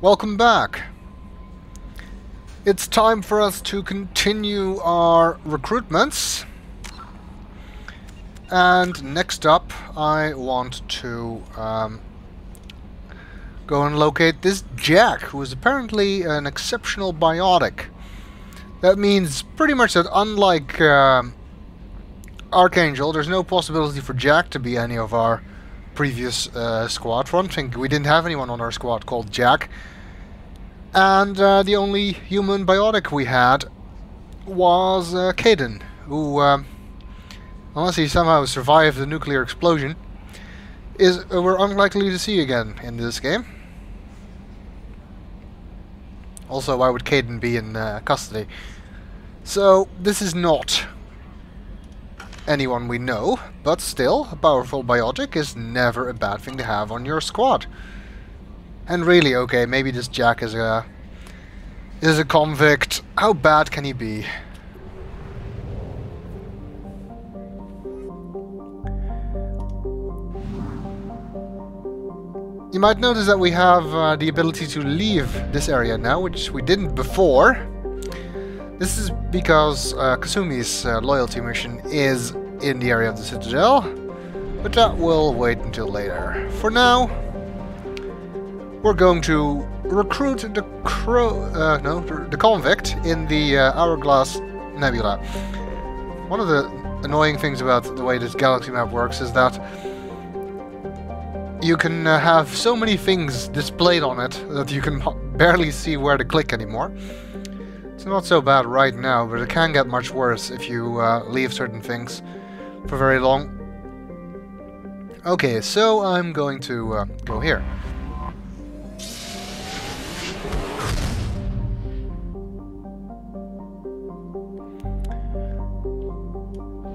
Welcome back. It's time for us to continue our recruitments. And next up, I want to um, go and locate this Jack, who is apparently an exceptional biotic. That means pretty much that unlike uh, Archangel, there's no possibility for Jack to be any of our previous uh, squad. One thing, we didn't have anyone on our squad called Jack. And uh, the only human biotic we had was uh, Kaidan, who, uh, unless he somehow survived the nuclear explosion, is uh, we're unlikely to see again in this game. Also, why would Kaidan be in uh, custody? So, this is not anyone we know, but still, a powerful biotic is never a bad thing to have on your squad. And really, okay, maybe this Jack is a is a convict. How bad can he be? You might notice that we have uh, the ability to leave this area now, which we didn't before. This is because uh, Kasumi's uh, loyalty mission is in the area of the Citadel, but that will wait until later. For now, we're going to recruit the crow, uh, no, the convict in the uh, Hourglass Nebula. One of the annoying things about the way this galaxy map works is that you can uh, have so many things displayed on it that you can barely see where to click anymore. It's not so bad right now, but it can get much worse if you uh, leave certain things for very long. Okay, so I'm going to uh, go here.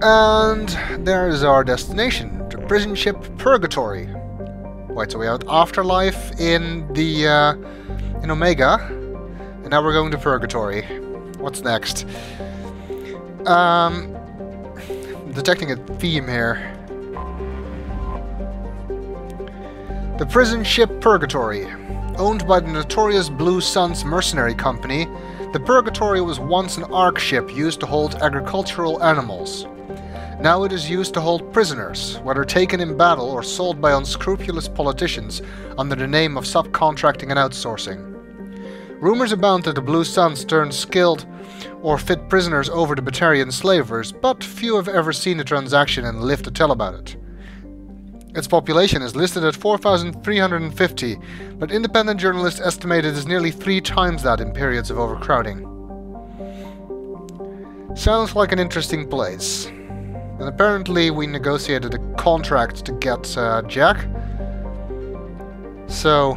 And there is our destination, the prison ship Purgatory. Right, so we have Afterlife in the uh, in Omega, and now we're going to Purgatory. What's next? Um, detecting a theme here. The prison ship Purgatory. Owned by the notorious Blue Suns Mercenary Company, the Purgatory was once an ark ship used to hold agricultural animals. Now it is used to hold prisoners, whether taken in battle or sold by unscrupulous politicians under the name of subcontracting and outsourcing. Rumors abound that the Blue Suns turned skilled or fit prisoners over to Batarian slavers, but few have ever seen the transaction and lived to tell about it. Its population is listed at 4,350, but independent journalists estimate it is nearly three times that in periods of overcrowding. Sounds like an interesting place. And apparently we negotiated a contract to get uh, Jack. So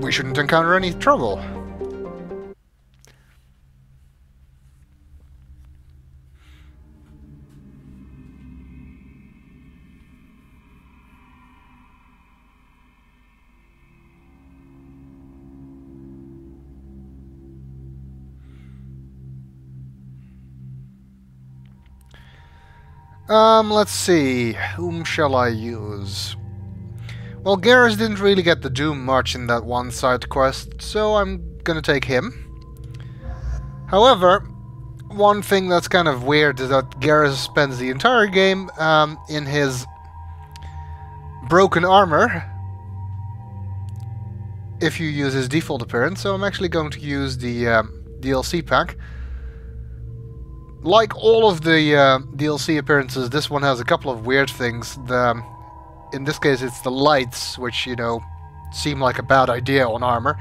we shouldn't encounter any trouble. Um, let's see. Whom shall I use? Well, Garrus didn't really get the Doom much in that one side quest, so I'm gonna take him. However, one thing that's kind of weird is that Garrus spends the entire game um, in his broken armor if you use his default appearance, so I'm actually going to use the um, DLC pack like all of the uh, DLC appearances, this one has a couple of weird things. The, in this case, it's the lights, which, you know, seem like a bad idea on armor.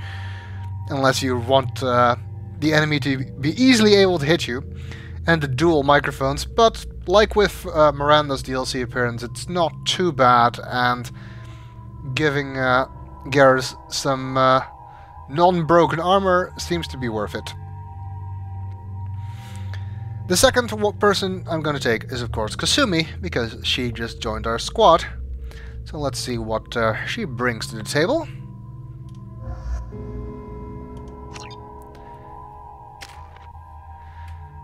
Unless you want uh, the enemy to be easily able to hit you. And the dual microphones, but like with uh, Miranda's DLC appearance, it's not too bad, and giving uh, Garrus some uh, non-broken armor seems to be worth it. The second person I'm going to take is, of course, Kasumi, because she just joined our squad. So let's see what uh, she brings to the table.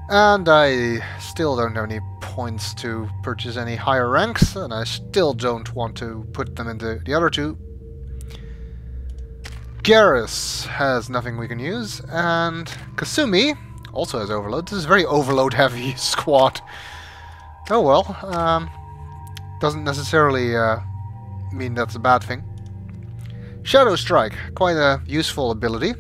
And I still don't have any points to purchase any higher ranks, and I still don't want to put them into the other two. Garrus has nothing we can use, and Kasumi also has overload. This is very overload heavy squad. Oh well, um, doesn't necessarily uh, mean that's a bad thing. Shadow Strike, quite a useful ability.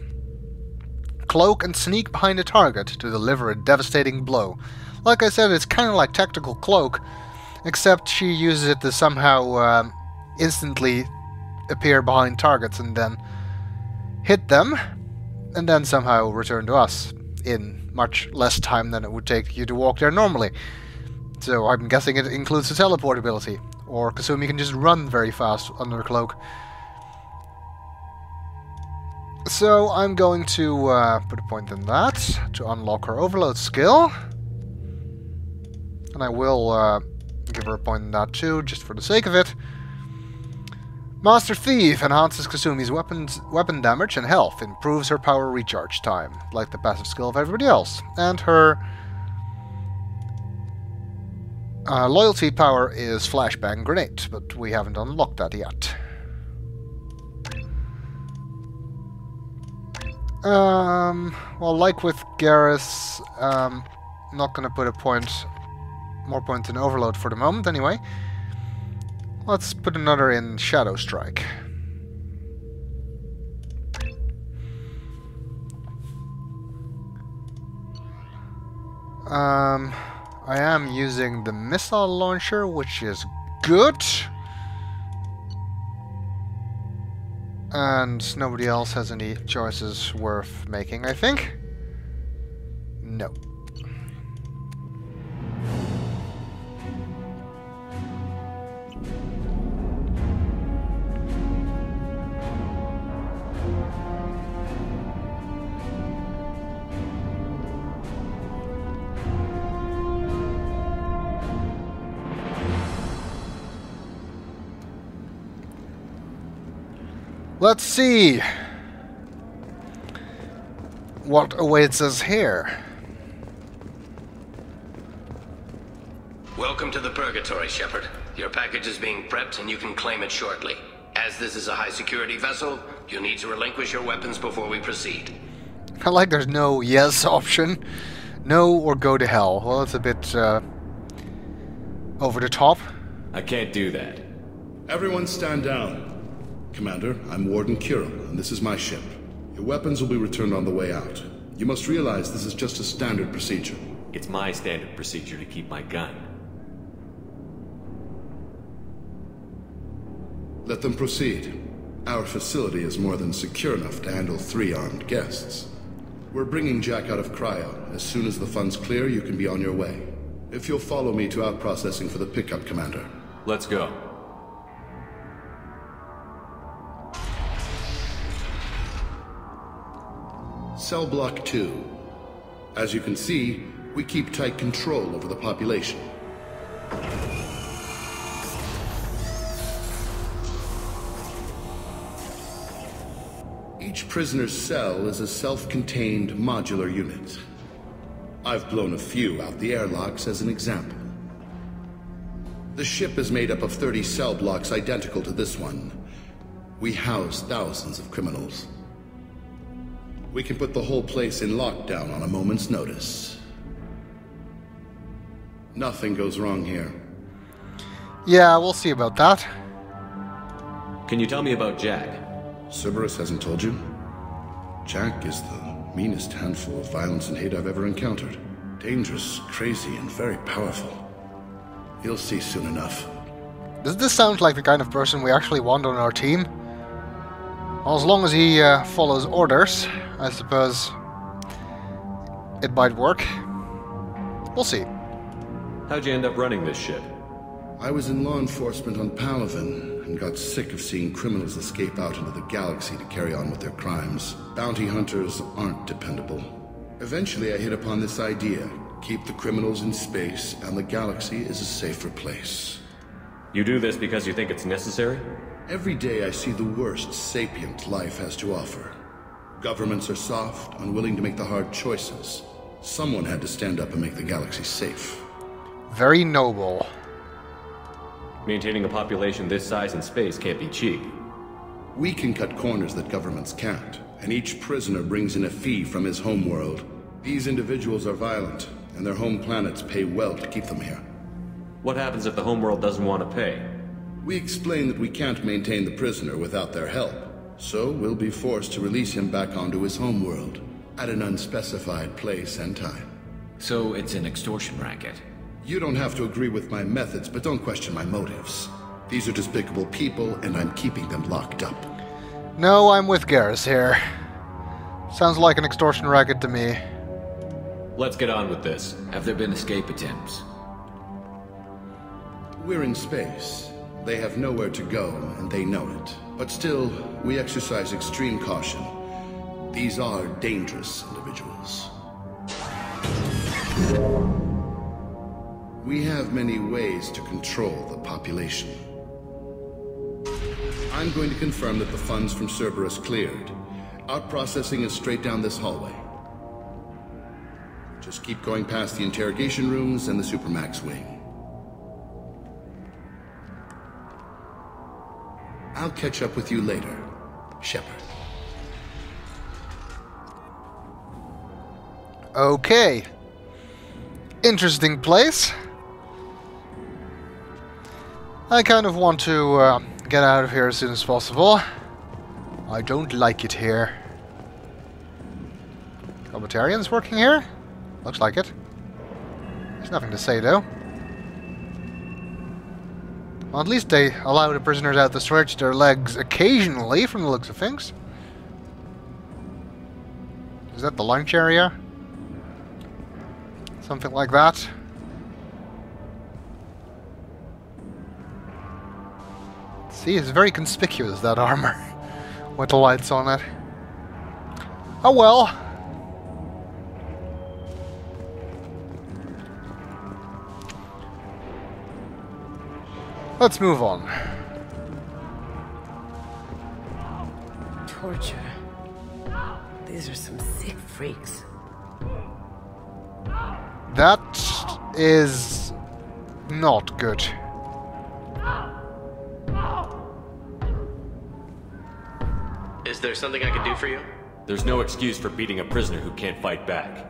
Cloak and sneak behind a target to deliver a devastating blow. Like I said, it's kind of like Tactical Cloak, except she uses it to somehow um, instantly appear behind targets and then hit them, and then somehow return to us in much less time than it would take you to walk there normally. So I'm guessing it includes a teleport ability, or Kasumi can just run very fast under a cloak. So I'm going to uh, put a point in that to unlock her overload skill. And I will uh, give her a point in that too, just for the sake of it. Master Thief enhances Kasumi's weapons, weapon damage and health, improves her power recharge time, like the passive skill of everybody else. And her uh, loyalty power is Flashbang Grenade, but we haven't unlocked that yet. Um, well, like with Garrus, um, not gonna put a point, more points in Overload for the moment anyway. Let's put another in Shadow Strike. Um, I am using the missile launcher, which is good. And nobody else has any choices worth making, I think. No. Let's see what awaits us here. Welcome to the Purgatory, Shepard. Your package is being prepped and you can claim it shortly. As this is a high security vessel, you'll need to relinquish your weapons before we proceed. I like there's no yes option. No or go to hell. Well, it's a bit uh, over the top. I can't do that. Everyone stand down. Commander, I'm Warden Kuril, and this is my ship. Your weapons will be returned on the way out. You must realize this is just a standard procedure. It's my standard procedure to keep my gun. Let them proceed. Our facility is more than secure enough to handle three armed guests. We're bringing Jack out of cryo. As soon as the funds clear, you can be on your way. If you'll follow me to out processing for the pickup, Commander. Let's go. Cell Block 2. As you can see, we keep tight control over the population. Each prisoner's cell is a self-contained modular unit. I've blown a few out the airlocks as an example. The ship is made up of 30 cell blocks identical to this one. We house thousands of criminals. We can put the whole place in lockdown on a moment's notice. Nothing goes wrong here. Yeah, we'll see about that. Can you tell me about Jack? Cerberus hasn't told you? Jack is the meanest handful of violence and hate I've ever encountered. Dangerous, crazy, and very powerful. You'll see soon enough. Does this sound like the kind of person we actually want on our team? Well, as long as he uh, follows orders, I suppose it might work. We'll see. How'd you end up running this ship? I was in law enforcement on Palaven and got sick of seeing criminals escape out into the galaxy to carry on with their crimes. Bounty hunters aren't dependable. Eventually, I hit upon this idea keep the criminals in space, and the galaxy is a safer place. You do this because you think it's necessary? Every day I see the worst sapient life has to offer. Governments are soft, unwilling to make the hard choices. Someone had to stand up and make the galaxy safe. Very noble. Maintaining a population this size in space can't be cheap. We can cut corners that governments can't, and each prisoner brings in a fee from his homeworld. These individuals are violent, and their home planets pay well to keep them here. What happens if the homeworld doesn't want to pay? We explain that we can't maintain the prisoner without their help, so we'll be forced to release him back onto his homeworld, at an unspecified place and time. So it's an extortion racket. You don't have to agree with my methods, but don't question my motives. These are despicable people, and I'm keeping them locked up. No, I'm with Garrus here. Sounds like an extortion racket to me. Let's get on with this. Have there been escape attempts? We're in space. They have nowhere to go, and they know it. But still, we exercise extreme caution. These are dangerous individuals. We have many ways to control the population. I'm going to confirm that the funds from Cerberus cleared. Our processing is straight down this hallway. Just keep going past the interrogation rooms and the Supermax wing. I'll catch up with you later, Shepard. Okay. Interesting place. I kind of want to uh, get out of here as soon as possible. I don't like it here. Combitarians working here? Looks like it. There's nothing to say though. Well, at least they allow the prisoners out to stretch their legs occasionally, from the looks of things. Is that the lunch area? Something like that. See, it's very conspicuous, that armor, with the lights on it. Oh well. Let's move on. Torture. These are some sick freaks. That is not good. Is there something I can do for you? There's no excuse for beating a prisoner who can't fight back.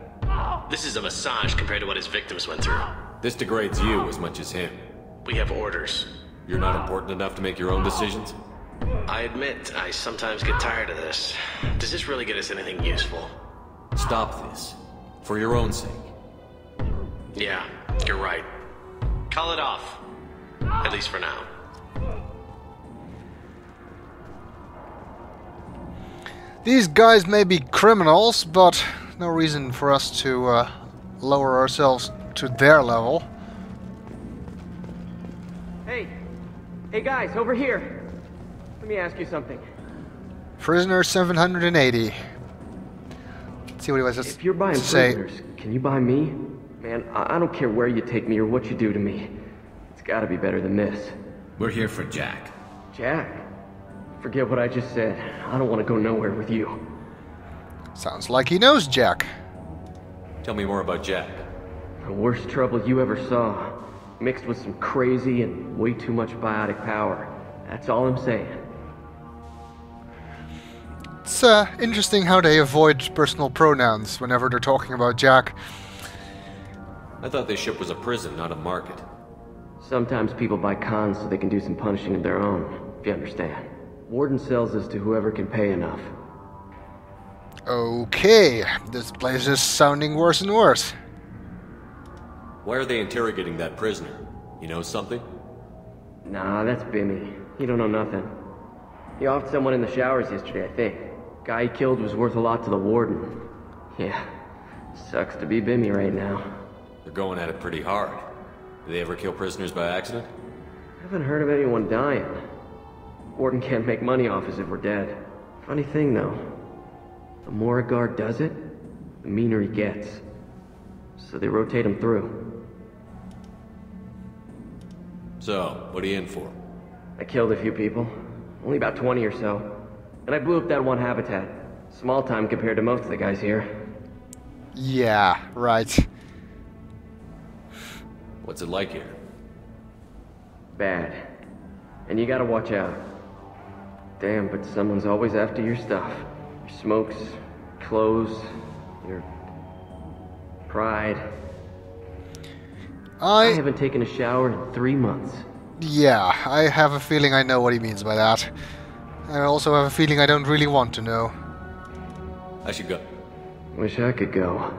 This is a massage compared to what his victims went through. This degrades you as much as him. We have orders. You're not important enough to make your own decisions? I admit, I sometimes get tired of this. Does this really get us anything useful? Stop this. For your own sake. Yeah, you're right. Call it off. At least for now. These guys may be criminals, but no reason for us to uh, lower ourselves to their level. Hey guys, over here. Let me ask you something. Prisoner 780. Let's see what he was to If you're buying to say. prisoners, can you buy me? Man, I, I don't care where you take me or what you do to me. It's gotta be better than this. We're here for Jack. Jack, forget what I just said. I don't want to go nowhere with you. Sounds like he knows Jack. Tell me more about Jack. The worst trouble you ever saw. Mixed with some crazy and way too much biotic power. That's all I'm saying. It's uh, interesting how they avoid personal pronouns whenever they're talking about Jack. I thought this ship was a prison, not a market. Sometimes people buy cons so they can do some punishing of their own, if you understand. Warden sells this to whoever can pay enough. Okay, this place is sounding worse and worse. Why are they interrogating that prisoner? You know something? Nah, that's Bimmy. He don't know nothing. He offed someone in the showers yesterday, I think. Guy he killed was worth a lot to the warden. Yeah, sucks to be Bimmy right now. They're going at it pretty hard. Do they ever kill prisoners by accident? I Haven't heard of anyone dying. Warden can't make money off us if we're dead. Funny thing, though. The more a guard does it, the meaner he gets. So they rotate him through. So, what are you in for? I killed a few people. Only about 20 or so. And I blew up that one habitat. Small time compared to most of the guys here. Yeah, right. What's it like here? Bad. And you gotta watch out. Damn, but someone's always after your stuff. Your smokes, clothes, your pride. I I... haven't taken a shower in three months. Yeah, I have a feeling I know what he means by that. I also have a feeling I don't really want to know. I should go. Wish I could go.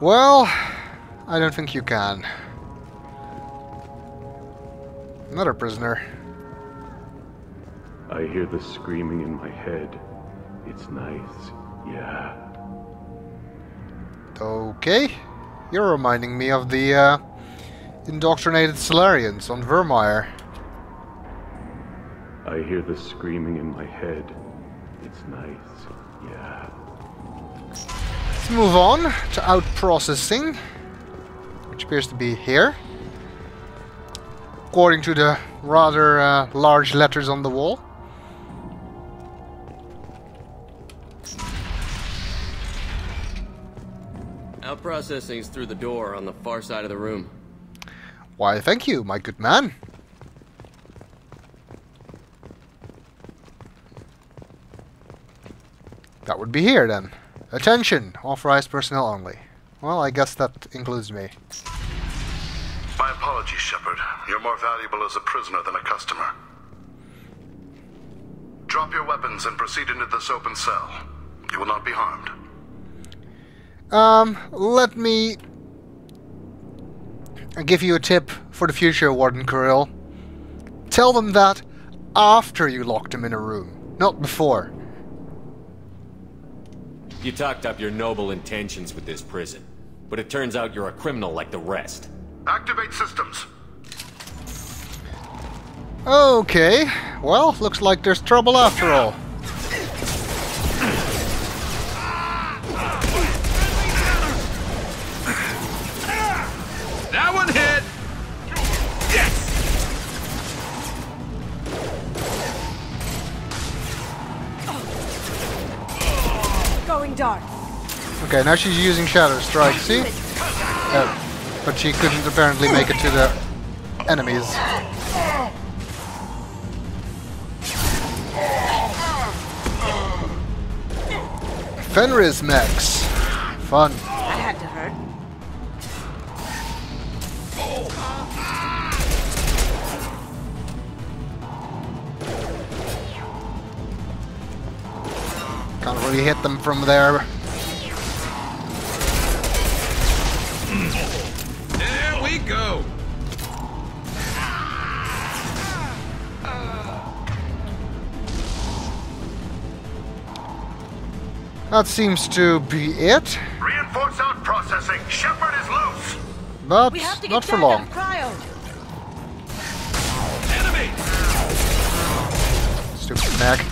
Well, I don't think you can. Another prisoner. I hear the screaming in my head. It's nice, yeah. Okay. You're reminding me of the uh, indoctrinated Salarians on Virmire. I hear the screaming in my head. It's nice, yeah. Let's move on to out processing, which appears to be here. According to the rather uh, large letters on the wall. Processing's through the door on the far side of the room. Why, thank you, my good man. That would be here then. Attention! Authorized personnel only. Well, I guess that includes me. My apologies, Shepard. You're more valuable as a prisoner than a customer. Drop your weapons and proceed into this open cell. You will not be harmed. Um, let me give you a tip for the future, Warden Kuril. Tell them that after you locked them in a room, not before. You talked up your noble intentions with this prison, but it turns out you're a criminal like the rest. Activate systems. Okay, well, looks like there's trouble after all. Okay, now she's using Shadow Strike, see? Uh, but she couldn't apparently make it to the enemies. Fenris mechs. Fun. That had to hurt. Can't really hit them from. There That seems to be it, Reinforce out processing. Shepard is loose. but We have to get not for long. Enemy! Stupid mech.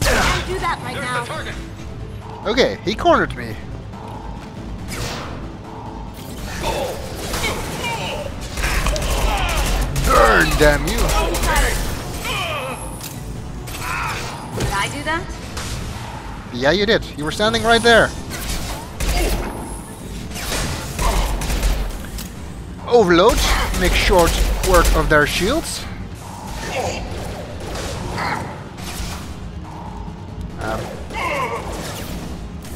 Can't do that right There's now. the target! Okay, he cornered me. Damn you! Did I do that? Yeah, you did. You were standing right there. Overload. Make short work of their shields. Um.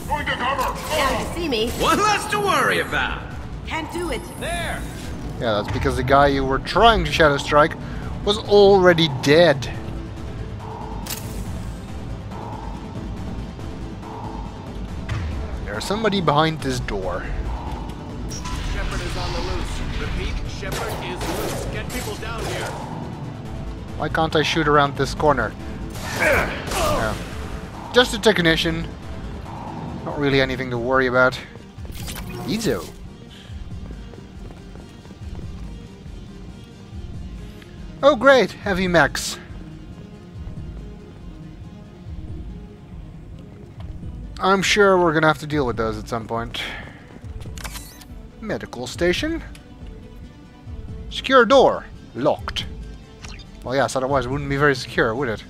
Going to cover. Yeah, you see me. One less to worry about! Can't do it. There! Yeah, that's because the guy you were trying to Shadow Strike was already dead. There's somebody behind this door. Shepard is on the loose. Repeat, Shepard is loose. Get people down here. Why can't I shoot around this corner? Yeah. Just a technician. Not really anything to worry about. Eezo. Oh great, heavy mechs. I'm sure we're gonna have to deal with those at some point. Medical station. Secure door. Locked. Well, yes, otherwise it wouldn't be very secure, would it?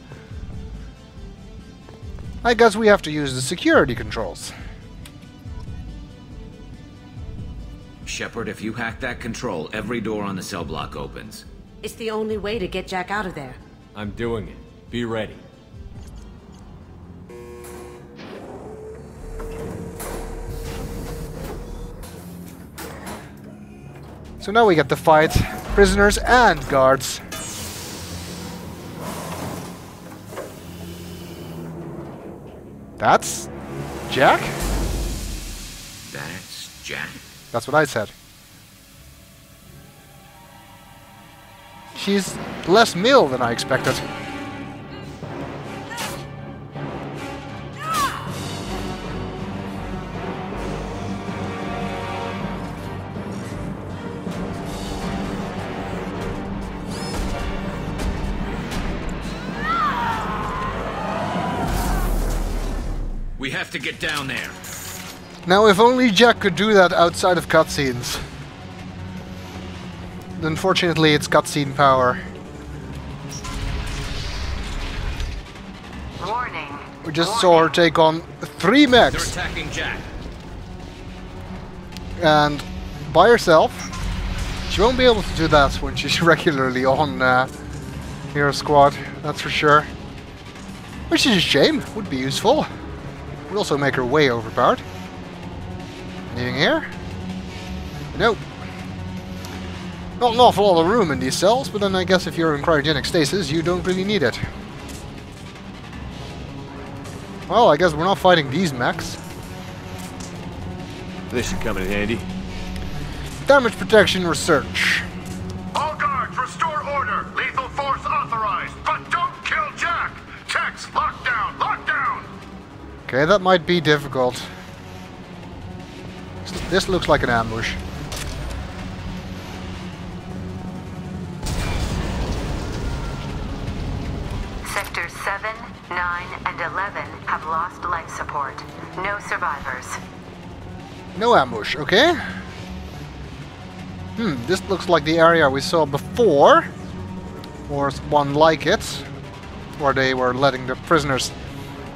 I guess we have to use the security controls. Shepard, if you hack that control, every door on the cell block opens. It's the only way to get Jack out of there. I'm doing it. Be ready. So now we get to fight prisoners and guards. That's Jack? That's Jack. That's what I said. She's less male than I expected. We have to get down there. Now, if only Jack could do that outside of cutscenes. Unfortunately, it's cutscene power. Warning. We just saw her take on three They're mechs, attacking Jack. and by herself, she won't be able to do that when she's regularly on uh, Hero Squad, that's for sure. Which is a shame, would be useful. Would also make her way overpowered. Anything here? Nope. Not an awful lot of room in these cells, but then I guess if you're in cryogenic stasis, you don't really need it. Well, I guess we're not fighting these mechs. This should come in handy. Damage protection research. All guards, restore order. Lethal force authorized, but don't kill Jack. Text, lockdown, lockdown. Okay, that might be difficult. This looks like an ambush. No ambush, okay. Hmm, this looks like the area we saw before. Or one like it. Where they were letting the prisoners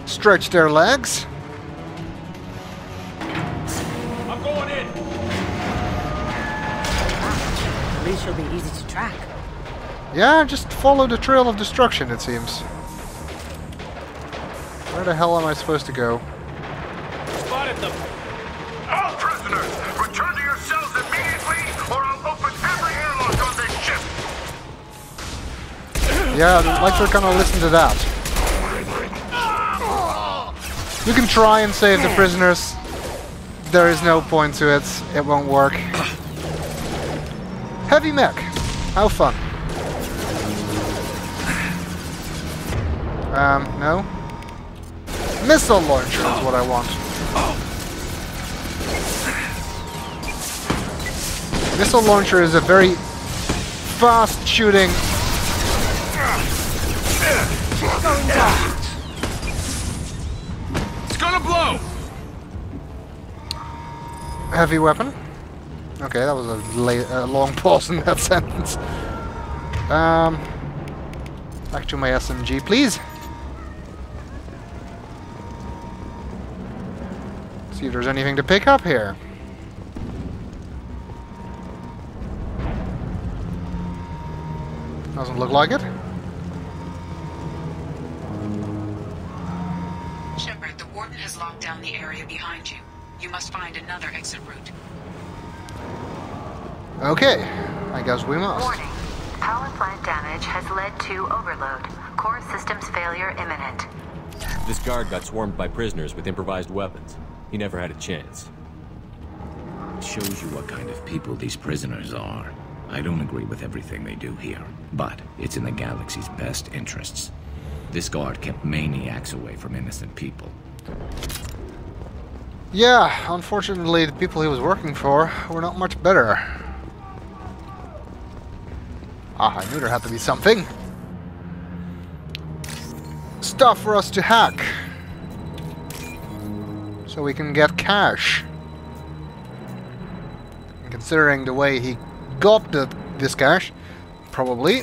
stretch their legs. I'm going in. At least she'll be easy to track. Yeah, just follow the trail of destruction, it seems. Where the hell am I supposed to go? Spotted them. Yeah, I'd like to kind of listen to that. You can try and save the prisoners. There is no point to it. It won't work. Heavy mech. How fun. Um, no. Missile launcher is what I want. Missile launcher is a very fast shooting It's gonna blow. heavy weapon. Okay, that was a, a long pause in that sentence. Um, back to my SMG, please. See if there's anything to pick up here. Doesn't look like it. Has locked down the area behind you. You must find another exit route. Okay, I guess we must. Warning. Power plant damage has led to overload. Core systems failure imminent. This guard got swarmed by prisoners with improvised weapons. He never had a chance. It shows you what kind of people these prisoners are. I don't agree with everything they do here, but it's in the galaxy's best interests. This guard kept maniacs away from innocent people. Yeah, unfortunately, the people he was working for were not much better. Ah, I knew there had to be something. Stuff for us to hack. So we can get cash. And considering the way he got the, this cash, probably,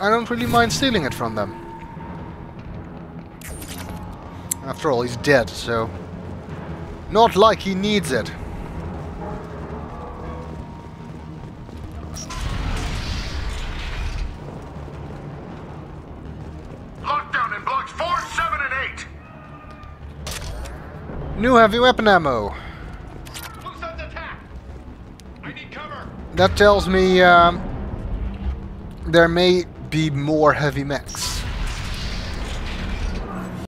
I don't really mind stealing it from them. After all, he's dead, so... Not like he needs it. Lockdown in blocks 4, 7, and 8! New heavy weapon ammo. That tells me um, there may be more heavy mechs.